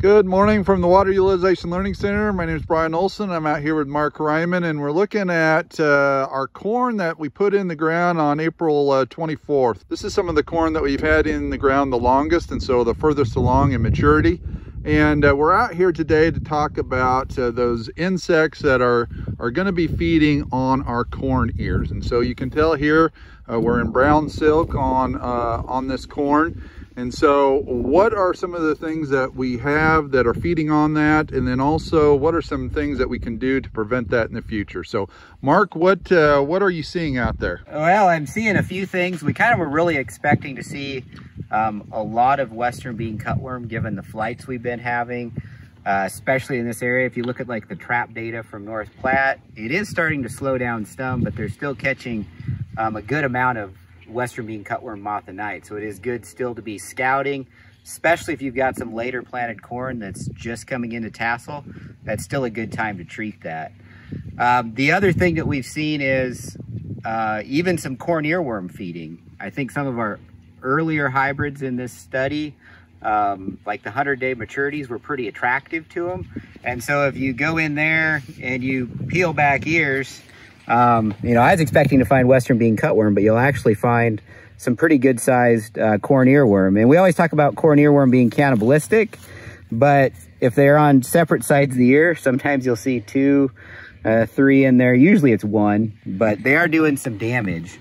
Good morning from the Water Utilization Learning Center. My name is Brian Olson. I'm out here with Mark Ryman and we're looking at uh, our corn that we put in the ground on April uh, 24th. This is some of the corn that we've had in the ground the longest and so the furthest along in maturity. And uh, we're out here today to talk about uh, those insects that are, are gonna be feeding on our corn ears. And so you can tell here, uh, we're in brown silk on, uh, on this corn. And so what are some of the things that we have that are feeding on that? And then also what are some things that we can do to prevent that in the future? So Mark, what, uh, what are you seeing out there? Well, I'm seeing a few things. We kind of were really expecting to see um, a lot of Western bean cutworm given the flights we've been having. Uh, especially in this area. If you look at like the trap data from North Platte, it is starting to slow down some, but they're still catching um, a good amount of western bean cutworm moth and night. So it is good still to be scouting, especially if you've got some later planted corn that's just coming into tassel. That's still a good time to treat that. Um, the other thing that we've seen is uh, even some corn earworm feeding. I think some of our earlier hybrids in this study, um, like the 100 day maturities were pretty attractive to them. And so if you go in there and you peel back ears, um, you know, I was expecting to find western bean cutworm, but you'll actually find some pretty good sized uh, corn earworm. And we always talk about corn earworm being cannibalistic, but if they're on separate sides of the ear, sometimes you'll see two, uh, three in there. Usually it's one, but they are doing some damage.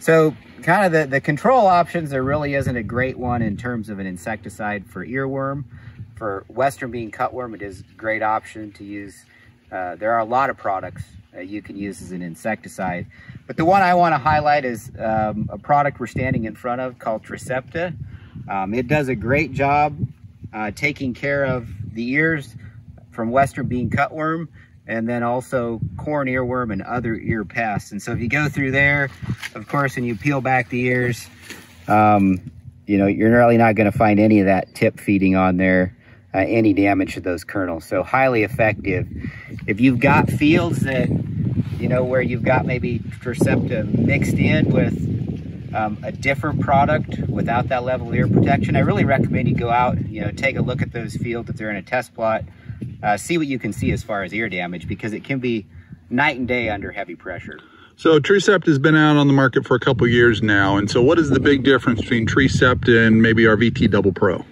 So kind of the, the control options, there really isn't a great one in terms of an insecticide for earworm. For western bean cutworm, it is a great option to use. Uh, there are a lot of products uh, you can use as an insecticide. But the one I want to highlight is um, a product we're standing in front of called Trecepta. Um, it does a great job uh, taking care of the ears from western bean cutworm and then also corn earworm and other ear pests. And so if you go through there, of course, and you peel back the ears, um, you know, you're really not going to find any of that tip feeding on there uh, any damage to those kernels. So highly effective. If you've got fields that, you know, where you've got maybe Trecepta mixed in with um, a different product without that level of ear protection, I really recommend you go out, you know, take a look at those fields if they're in a test plot, uh, see what you can see as far as ear damage because it can be night and day under heavy pressure. So Tricept has been out on the market for a couple years now. And so what is the big difference between Tricept and maybe our VT Double Pro?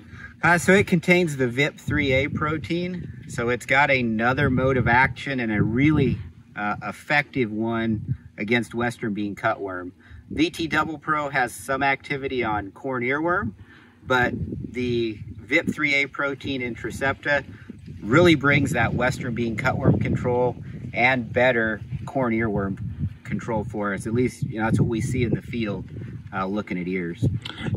Uh, so it contains the VIP3A protein. So it's got another mode of action and a really uh, effective one against western bean cutworm. VT Double Pro has some activity on corn earworm, but the VIP3A protein in Trecepta really brings that western bean cutworm control and better corn earworm control for us. At least, you know, that's what we see in the field uh, looking at ears.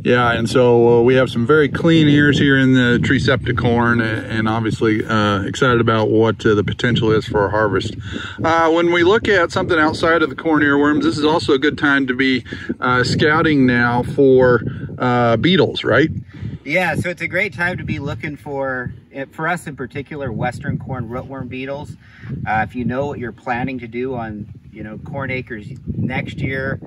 Yeah, and so uh, we have some very clean ears here in the Trecepta corn, and obviously uh, excited about what uh, the potential is for our harvest. Uh, when we look at something outside of the corn earworms, this is also a good time to be uh, scouting now for beetles, right? Yeah, so it's a great time to be looking for, eh, for us in particular, western corn rootworm beetles. if you know what you're planning to do on, you know, corn acres next year,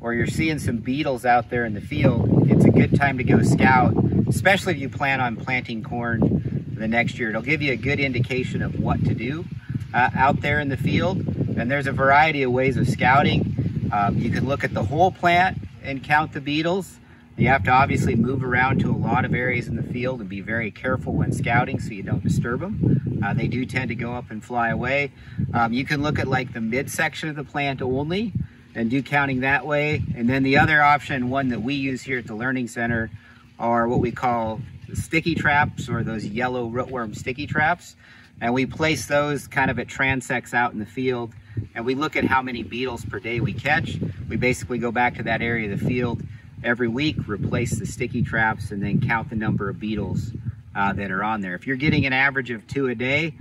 or you're seeing some beetles out there in the field, it's a good time to go scout, especially if you plan on planting corn the next year. It'll give you a good indication of what to do uh, out there in the field. And there's a variety of ways of scouting. Um, you can look at the whole plant and count the beetles. You have to obviously move around to a lot of areas in the field and be very careful when scouting so you don't disturb them. Uh, they do tend to go up and fly away. Um, you can look at like the midsection of the plant only and do counting that way. And then the other option, one that we use here at the Learning Center, are what we call sticky traps or those yellow rootworm sticky traps. And we place those kind of at transects out in the field and we look at how many beetles per day we catch. We basically go back to that area of the field every week, replace the sticky traps, and then count the number of beetles uh, that are on there. If you're getting an average of two a day,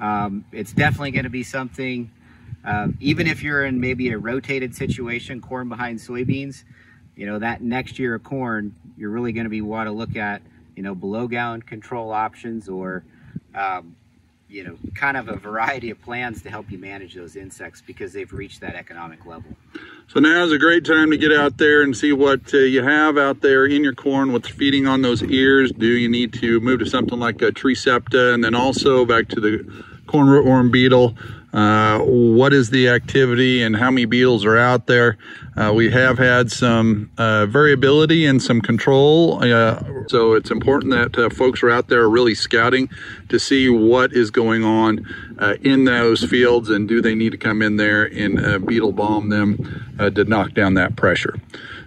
um, it's definitely going to be something um, even if you're in maybe a rotated situation, corn behind soybeans, you know, that next year of corn, you're really going to be want to look at, you know, below ground control options or, um, you know, kind of a variety of plans to help you manage those insects because they've reached that economic level. So now is a great time to get out there and see what uh, you have out there in your corn, what's feeding on those ears. Do you need to move to something like a tree? And then also back to the corn rootworm beetle. Uh, what is the activity and how many beetles are out there? Uh, we have had some uh, variability and some control. Uh, so it's important that uh, folks are out there really scouting to see what is going on uh, in those fields and do they need to come in there and beetle bomb them to knock down that pressure.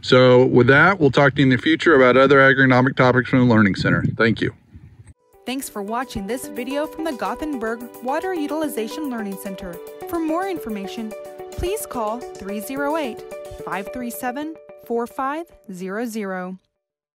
So with that, we'll talk to you in the future about other agronomic topics from the Learning Center. Thank you. Thanks for watching this video from the Gothenburg Water Utilization Learning Center. For more information, please call 308 537 4500.